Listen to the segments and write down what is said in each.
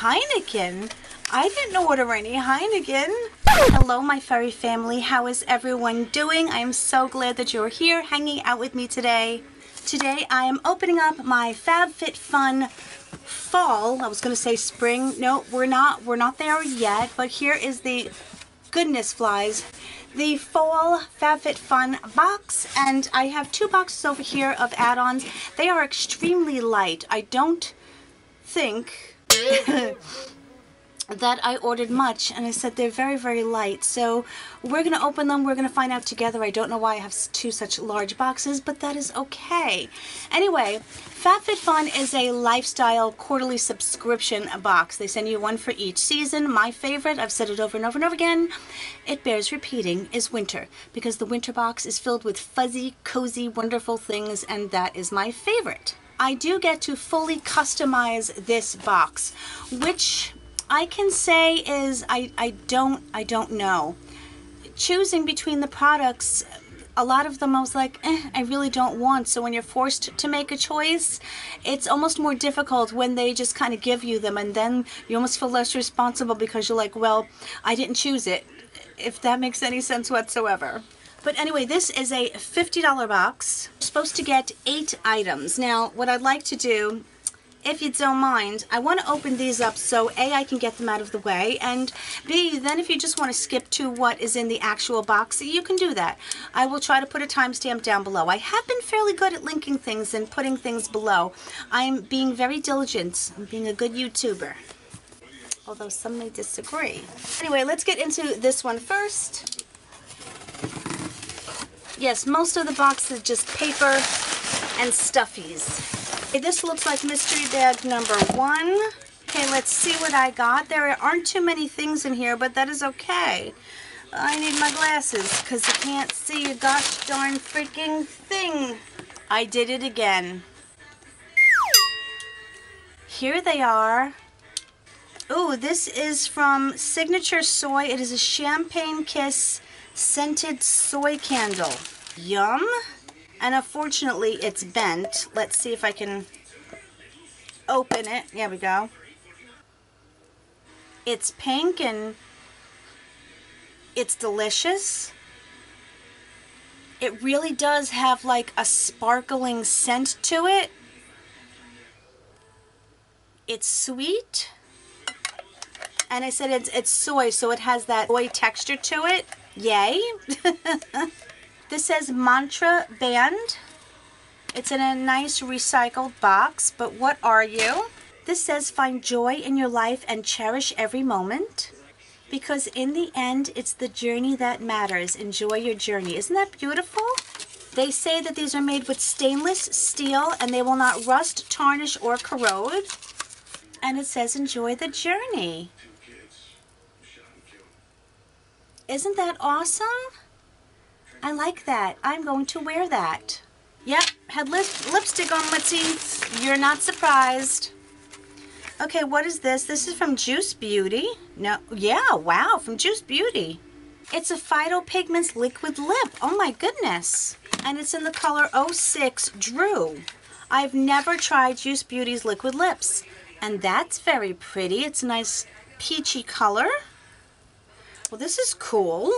Heineken? I didn't know order any Heineken. Hello, my furry family. How is everyone doing? I am so glad that you're here hanging out with me today. Today I am opening up my FabFitFun fall. I was going to say spring. No, we're not. We're not there yet. But here is the goodness flies. The fall FabFitFun box. And I have two boxes over here of add-ons. They are extremely light. I don't think that I ordered much and I said they're very very light. So we're gonna open them we're gonna find out together. I don't know why I have two such large boxes but that is okay. Anyway FabFitFun is a lifestyle quarterly subscription box. They send you one for each season. My favorite I've said it over and over and over again it bears repeating is winter. Because the winter box is filled with fuzzy cozy wonderful things and that is my favorite I do get to fully customize this box which I can say is I, I don't I don't know. Choosing between the products, a lot of them I was like, eh, I really don't want. So when you're forced to make a choice, it's almost more difficult when they just kind of give you them and then you almost feel less responsible because you're like, well, I didn't choose it, if that makes any sense whatsoever. But anyway, this is a $50 box. You're supposed to get eight items. Now, what I'd like to do if you don't mind, I want to open these up so A, I can get them out of the way, and B, then if you just want to skip to what is in the actual box, you can do that. I will try to put a timestamp down below. I have been fairly good at linking things and putting things below. I'm being very diligent. I'm being a good YouTuber. Although some may disagree. Anyway, let's get into this one first. Yes, most of the box is just paper and stuffies. Okay, this looks like mystery bag number one. Okay, let's see what I got. There aren't too many things in here, but that is okay. I need my glasses because I can't see a gosh darn freaking thing. I did it again. Here they are. Oh, this is from Signature Soy. It is a Champagne Kiss scented soy candle. Yum. And unfortunately, it's bent. Let's see if I can open it. There we go. It's pink and it's delicious. It really does have like a sparkling scent to it. It's sweet. And I said it's, it's soy, so it has that soy texture to it. Yay. This says Mantra Band. It's in a nice recycled box, but what are you? This says find joy in your life and cherish every moment. Because in the end, it's the journey that matters. Enjoy your journey. Isn't that beautiful? They say that these are made with stainless steel and they will not rust, tarnish, or corrode. And it says enjoy the journey. Isn't that awesome? I like that. I'm going to wear that. Yep, had lip lipstick on Litzy. You're not surprised. Okay, what is this? This is from Juice Beauty. No, yeah, wow, from Juice Beauty. It's a Phyto Pigments Liquid Lip. Oh my goodness. And it's in the color 06 Drew. I've never tried Juice Beauty's Liquid Lips. And that's very pretty. It's a nice peachy color. Well, this is cool.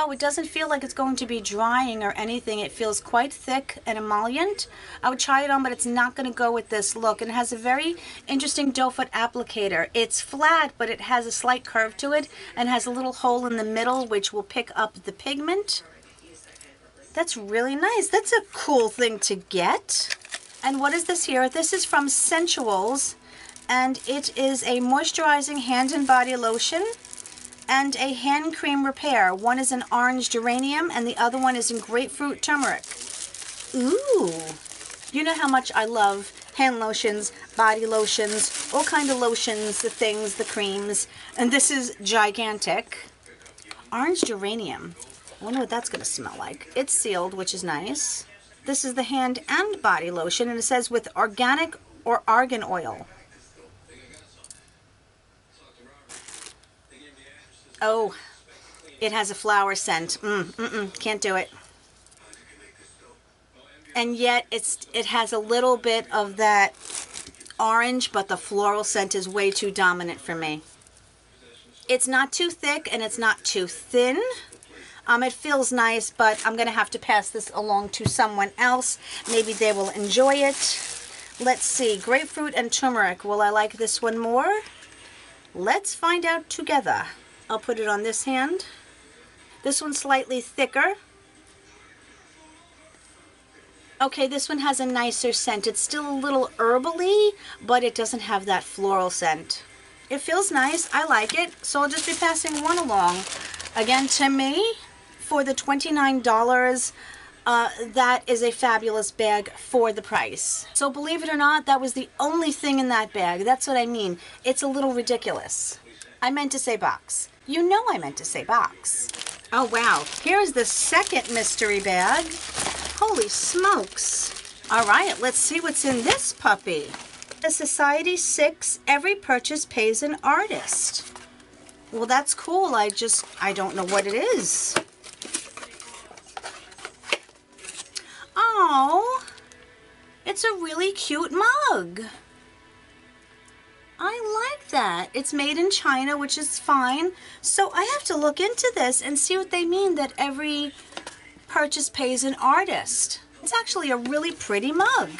Oh, it doesn't feel like it's going to be drying or anything. It feels quite thick and emollient. I would try it on, but it's not going to go with this look. And it has a very interesting doe foot applicator. It's flat, but it has a slight curve to it and has a little hole in the middle, which will pick up the pigment. That's really nice. That's a cool thing to get. And what is this here? This is from Sensuals, and it is a moisturizing hand and body lotion and a hand cream repair. One is in orange geranium and the other one is in grapefruit turmeric. Ooh, you know how much I love hand lotions, body lotions, all kind of lotions, the things, the creams. And this is gigantic. Orange geranium. I wonder what that's going to smell like. It's sealed, which is nice. This is the hand and body lotion, and it says with organic or argan oil. Oh, it has a flower scent. Mm, mm, mm, can't do it. And yet it's it has a little bit of that orange, but the floral scent is way too dominant for me. It's not too thick and it's not too thin. Um, it feels nice, but I'm going to have to pass this along to someone else. Maybe they will enjoy it. Let's see, grapefruit and turmeric. Will I like this one more? Let's find out together. I'll put it on this hand. This one's slightly thicker. Okay, this one has a nicer scent. It's still a little herbally, but it doesn't have that floral scent. It feels nice. I like it. So I'll just be passing one along. Again, to me, for the $29, uh, that is a fabulous bag for the price. So believe it or not, that was the only thing in that bag. That's what I mean. It's a little ridiculous. I meant to say box. You know I meant to say box. Oh wow, here's the second mystery bag. Holy smokes. All right, let's see what's in this puppy. The Society6, every purchase pays an artist. Well, that's cool. I just, I don't know what it is. Oh, it's a really cute mug. I like that. It's made in China, which is fine. So I have to look into this and see what they mean that every purchase pays an artist. It's actually a really pretty mug.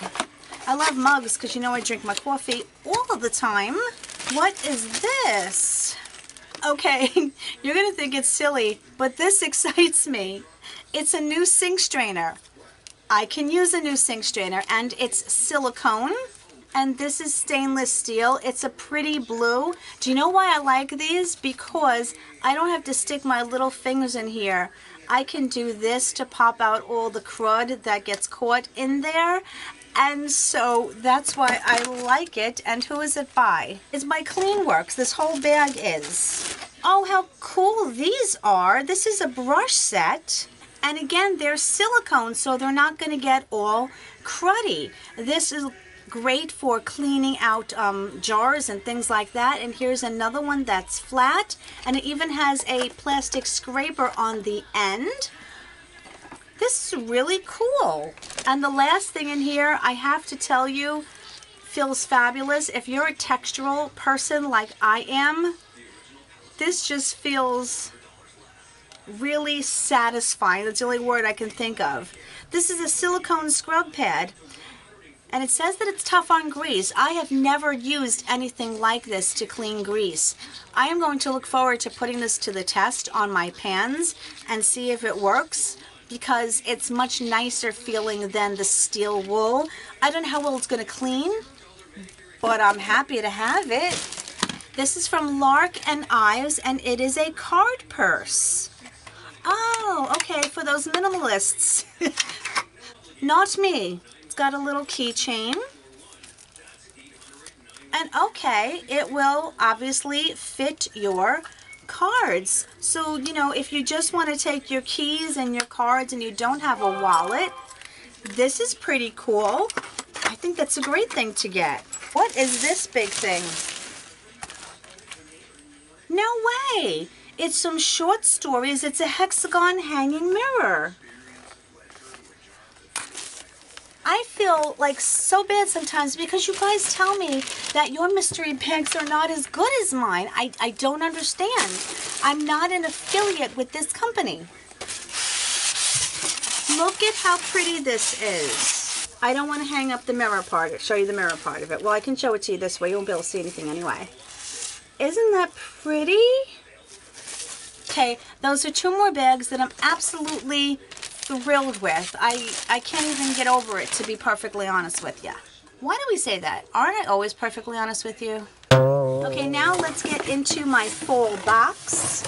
I love mugs because you know I drink my coffee all the time. What is this? Okay, you're going to think it's silly, but this excites me. It's a new sink strainer. I can use a new sink strainer and it's silicone and this is stainless steel. It's a pretty blue. Do you know why I like these? Because I don't have to stick my little fingers in here. I can do this to pop out all the crud that gets caught in there. And so that's why I like it. And who is it by? It's by Cleanworks. This whole bag is. Oh, how cool these are. This is a brush set. And again, they're silicone, so they're not going to get all cruddy. This is great for cleaning out um, jars and things like that. And here's another one that's flat and it even has a plastic scraper on the end. This is really cool. And the last thing in here, I have to tell you, feels fabulous. If you're a textural person like I am, this just feels really satisfying. That's the only word I can think of. This is a silicone scrub pad and it says that it's tough on grease. I have never used anything like this to clean grease. I am going to look forward to putting this to the test on my pans and see if it works because it's much nicer feeling than the steel wool. I don't know how well it's going to clean, but I'm happy to have it. This is from Lark and Ives and it is a card purse. Oh, okay, for those minimalists. Not me got a little keychain. And okay, it will obviously fit your cards. So, you know, if you just want to take your keys and your cards and you don't have a wallet, this is pretty cool. I think that's a great thing to get. What is this big thing? No way! It's some short stories. It's a hexagon hanging mirror. I feel like so bad sometimes because you guys tell me that your mystery bags are not as good as mine. I, I don't understand. I'm not an affiliate with this company. Look at how pretty this is. I don't want to hang up the mirror part, show you the mirror part of it. Well, I can show it to you this way. You won't be able to see anything anyway. Isn't that pretty? Okay, those are two more bags that I'm absolutely thrilled with. I, I can't even get over it, to be perfectly honest with you. Why do we say that? Aren't I always perfectly honest with you? Okay, now let's get into my full box.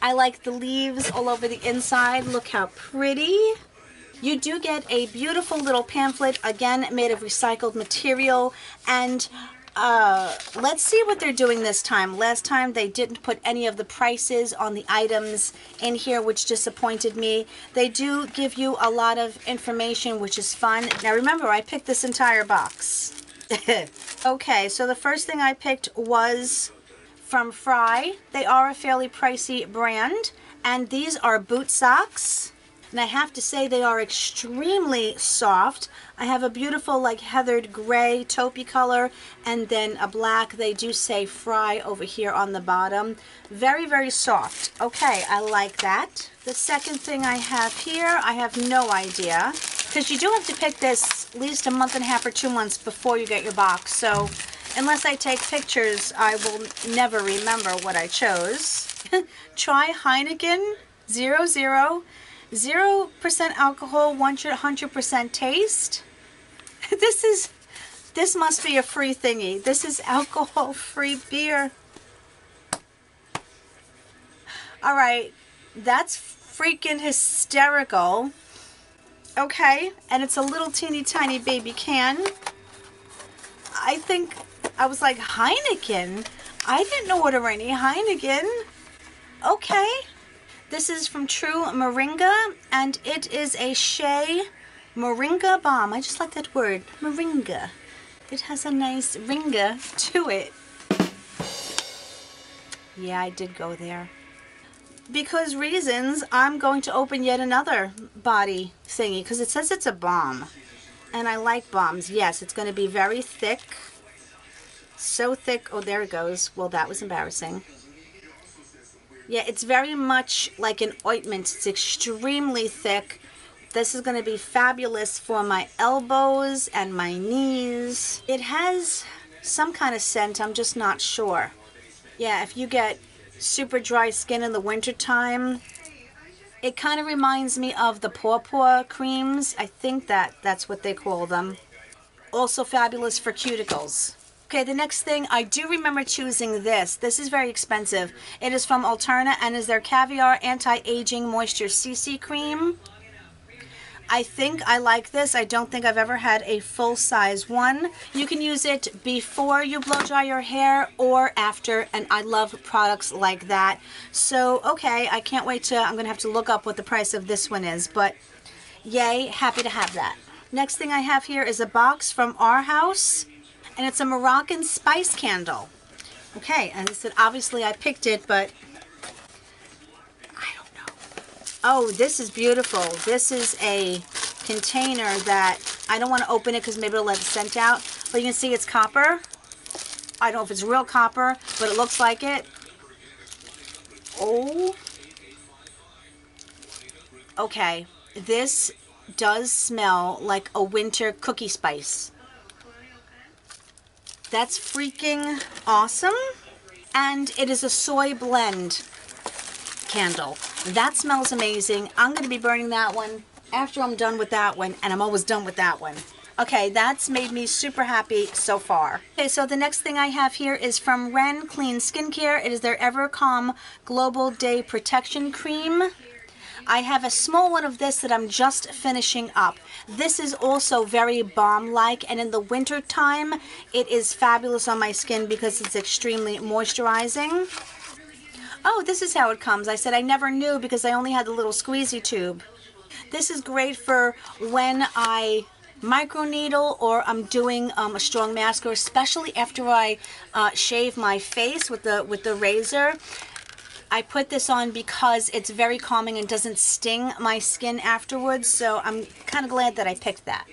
I like the leaves all over the inside. Look how pretty. You do get a beautiful little pamphlet, again made of recycled material, and uh, let's see what they're doing this time. Last time they didn't put any of the prices on the items in here, which disappointed me. They do give you a lot of information, which is fun. Now remember, I picked this entire box. okay, so the first thing I picked was from Frye. They are a fairly pricey brand, and these are boot socks. And I have to say they are extremely soft. I have a beautiful like heathered gray taupey color and then a black. They do say Frye over here on the bottom. Very, very soft. Okay, I like that. The second thing I have here, I have no idea. Because you do have to pick this at least a month and a half or two months before you get your box. So unless I take pictures, I will never remember what I chose. Try Heineken 00 0% alcohol, 100% taste. This is, this must be a free thingy. This is alcohol-free beer. All right, that's freaking hysterical. Okay, and it's a little teeny tiny baby can. I think, I was like, Heineken? I didn't order any Heineken. Okay. This is from True Moringa, and it is a Shea Moringa Balm. I just like that word, Moringa. It has a nice ringa to it. Yeah, I did go there. Because reasons, I'm going to open yet another body thingy, because it says it's a balm. And I like bombs. Yes, it's going to be very thick. So thick. Oh, there it goes. Well, that was embarrassing. Yeah, it's very much like an ointment. It's extremely thick. This is going to be fabulous for my elbows and my knees. It has some kind of scent. I'm just not sure. Yeah, if you get super dry skin in the wintertime, it kind of reminds me of the pawpaw creams. I think that that's what they call them. Also fabulous for cuticles. Okay, the next thing, I do remember choosing this. This is very expensive. It is from Alterna and is their Caviar Anti-Aging Moisture CC Cream. I think I like this. I don't think I've ever had a full-size one. You can use it before you blow dry your hair or after, and I love products like that. So, okay, I can't wait to, I'm to have to look up what the price of this one is, but yay, happy to have that. Next thing I have here is a box from Arhaus and it's a Moroccan spice candle. Okay, and I said obviously I picked it, but I don't know. Oh, this is beautiful. This is a container that I don't want to open it because maybe it'll let the scent out, but you can see it's copper. I don't know if it's real copper, but it looks like it. Oh. Okay, this does smell like a winter cookie spice. That's freaking awesome. And it is a soy blend candle. That smells amazing. I'm going to be burning that one after I'm done with that one, and I'm always done with that one. Okay, that's made me super happy so far. Okay, so the next thing I have here is from Ren Clean Skincare. It is their Evercalm Global Day Protection Cream. I have a small one of this that I'm just finishing up. This is also very balm-like, and in the winter time, it is fabulous on my skin because it's extremely moisturizing. Oh, this is how it comes. I said I never knew because I only had the little squeezy tube. This is great for when I microneedle or I'm doing um, a strong mask or especially after I uh, shave my face with the with the razor I put this on because it's very calming and doesn't sting my skin afterwards, so I'm kind of glad that I picked that.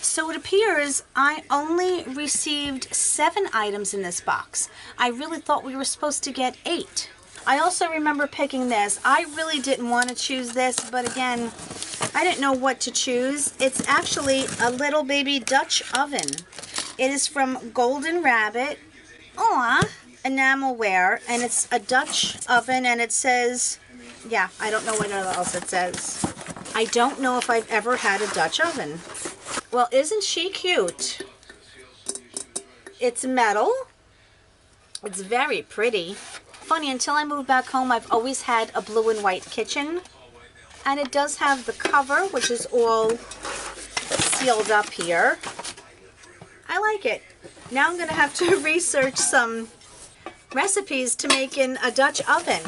So it appears I only received seven items in this box. I really thought we were supposed to get eight. I also remember picking this. I really didn't want to choose this, but again, I didn't know what to choose. It's actually a little baby Dutch oven. It is from Golden Rabbit. Aw, enamelware and it's a Dutch oven and it says, yeah, I don't know what else it says. I don't know if I've ever had a Dutch oven. Well, isn't she cute? It's metal. It's very pretty. Funny, until I moved back home, I've always had a blue and white kitchen. And it does have the cover, which is all sealed up here. I like it. Now I'm going to have to research some recipes to make in a Dutch oven.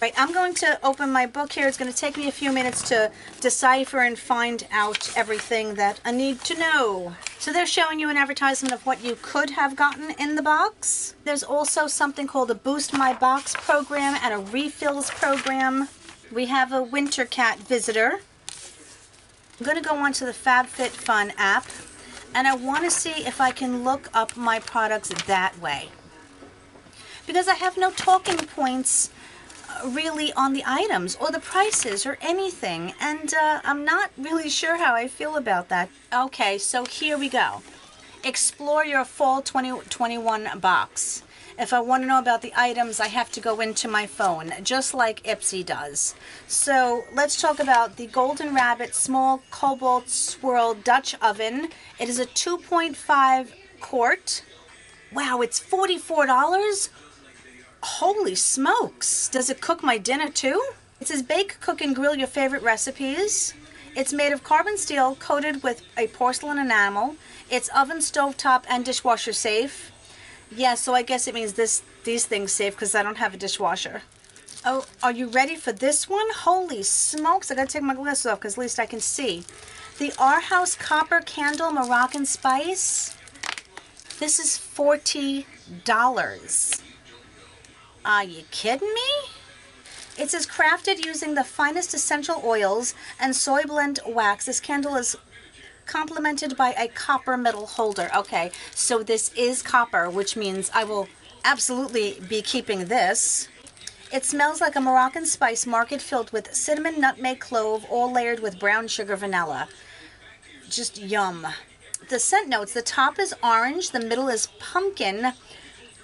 Right, I'm going to open my book here. It's going to take me a few minutes to decipher and find out everything that I need to know. So they're showing you an advertisement of what you could have gotten in the box. There's also something called a Boost My Box program and a refills program. We have a Winter Cat visitor. I'm going to go onto the FabFitFun app and I want to see if I can look up my products that way. Because I have no talking points uh, really on the items or the prices or anything and uh, I'm not really sure how I feel about that. Okay, so here we go. Explore your fall 2021 box. If I want to know about the items, I have to go into my phone, just like Ipsy does. So let's talk about the Golden Rabbit Small Cobalt Swirl Dutch Oven. It is a 2.5 quart. Wow, it's $44? Holy smokes. Does it cook my dinner too? It says bake, cook, and grill your favorite recipes. It's made of carbon steel coated with a porcelain enamel. It's oven, stovetop, and dishwasher safe. Yeah, so I guess it means this these things safe because I don't have a dishwasher. Oh, are you ready for this one? Holy smokes, I gotta take my glasses off because at least I can see. The Arhaus Copper Candle Moroccan Spice. This is $40. Are you kidding me? It says crafted using the finest essential oils and soy blend wax. This candle is complemented by a copper metal holder. Okay, so this is copper, which means I will absolutely be keeping this. It smells like a Moroccan spice market filled with cinnamon, nutmeg, clove, all layered with brown sugar vanilla. Just yum. The scent notes, the top is orange, the middle is pumpkin,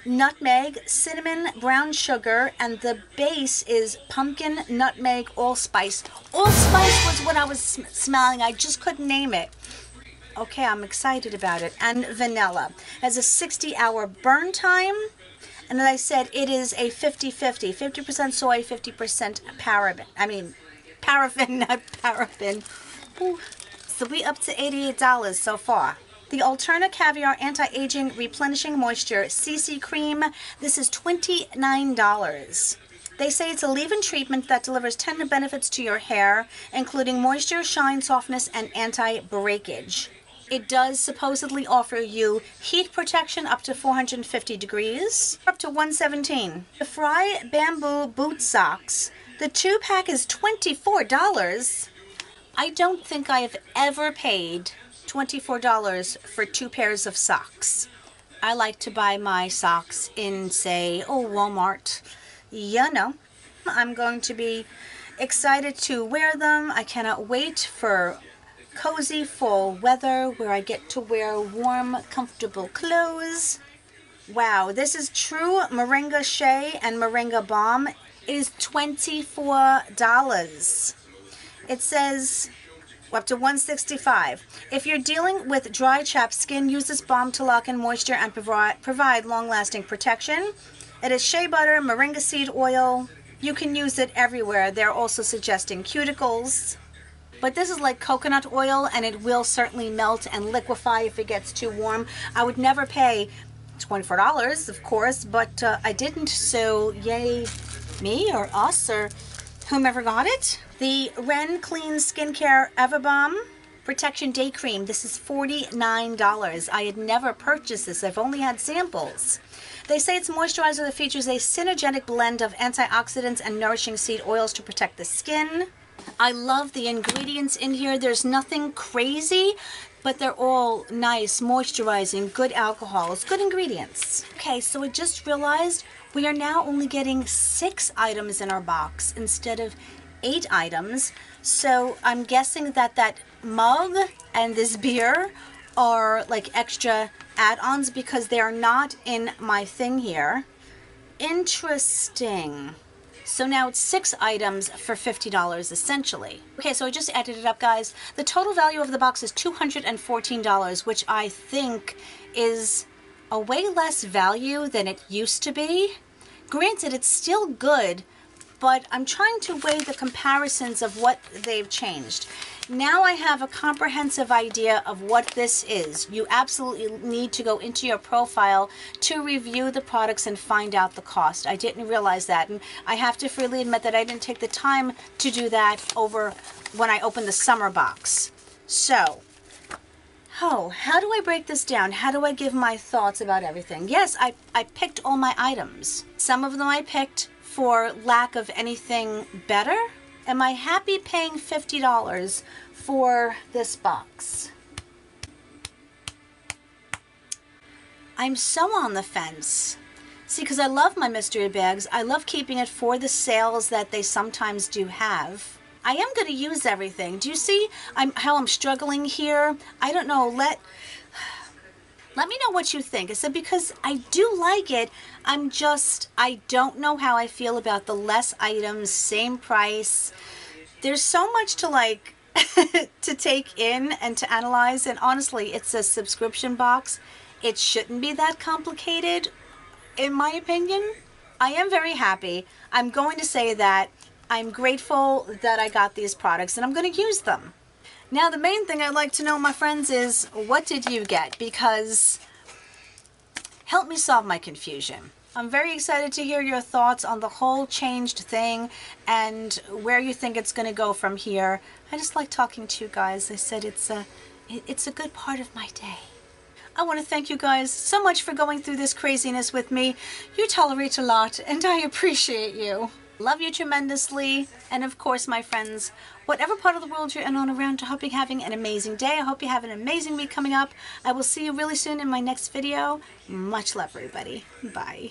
nutmeg, cinnamon, brown sugar, and the base is pumpkin, nutmeg, allspice. Allspice was what I was sm smelling. I just couldn't name it. Okay, I'm excited about it. And vanilla. has a 60 hour burn time. And then I said it is a 50-50. 50% soy, 50% paraben. I mean, paraffin, not paraffin. Ooh. So we up to $88 so far. The Alterna Caviar Anti-Aging Replenishing Moisture CC Cream. This is $29. They say it's a leave-in treatment that delivers 10 benefits to your hair, including moisture, shine, softness, and anti-breakage. It does supposedly offer you heat protection up to 450 degrees, up to 117. The Frye Bamboo Boot Socks. The two pack is $24. I don't think I have ever paid $24 for two pairs of socks. I like to buy my socks in, say, oh, Walmart. You know, I'm going to be excited to wear them. I cannot wait for cozy fall weather where I get to wear warm, comfortable clothes. Wow, this is true Moringa Shea and Moringa Balm. Is $24. It says up to 165 If you're dealing with dry chapped skin, use this balm to lock in moisture and provide, long-lasting protection. It is shea butter, moringa seed oil. You can use it everywhere. They're also suggesting cuticles. But this is like coconut oil and it will certainly melt and liquefy if it gets too warm. I would never pay $24, of course, but uh, I didn't, so yay me or us or whomever got it. The Ren Clean Skincare Everbalm Protection Day Cream. This is $49. I had never purchased this. I've only had samples. They say it's moisturizer that features a synergetic blend of antioxidants and nourishing seed oils to protect the skin. I love the ingredients in here. There's nothing crazy, but they're all nice, moisturizing, good alcohols, good ingredients. Okay, so I just realized we are now only getting six items in our box instead of eight items. So I'm guessing that that mug and this beer are like extra add-ons because they are not in my thing here. Interesting. So now it's six items for $50 essentially. Okay, so I just added it up, guys. The total value of the box is $214, which I think is a way less value than it used to be. Granted, it's still good, but I'm trying to weigh the comparisons of what they've changed. Now I have a comprehensive idea of what this is. You absolutely need to go into your profile to review the products and find out the cost. I didn't realize that and I have to freely admit that I didn't take the time to do that over when I opened the summer box. So, oh, how do I break this down? How do I give my thoughts about everything? Yes, I, I picked all my items. Some of them I picked for lack of anything better Am I happy paying $50 for this box? I'm so on the fence. See, because I love my mystery bags. I love keeping it for the sales that they sometimes do have. I am going to use everything. Do you see I'm, how I'm struggling here? I don't know. Let let me know what you think. I said because I do like it. I'm just I don't know how I feel about the less items, same price. There's so much to like to take in and to analyze and honestly, it's a subscription box. It shouldn't be that complicated in my opinion. I am very happy. I'm going to say that I'm grateful that I got these products and I'm going to use them. Now the main thing I'd like to know, my friends, is what did you get? Because help me solve my confusion. I'm very excited to hear your thoughts on the whole changed thing and where you think it's going to go from here. I just like talking to you guys. I said it's a, it's a good part of my day. I want to thank you guys so much for going through this craziness with me. You tolerate a lot and I appreciate you. Love you tremendously. And of course, my friends, whatever part of the world you're in on around, I hope you're having an amazing day. I hope you have an amazing week coming up. I will see you really soon in my next video. Much love, everybody. Bye.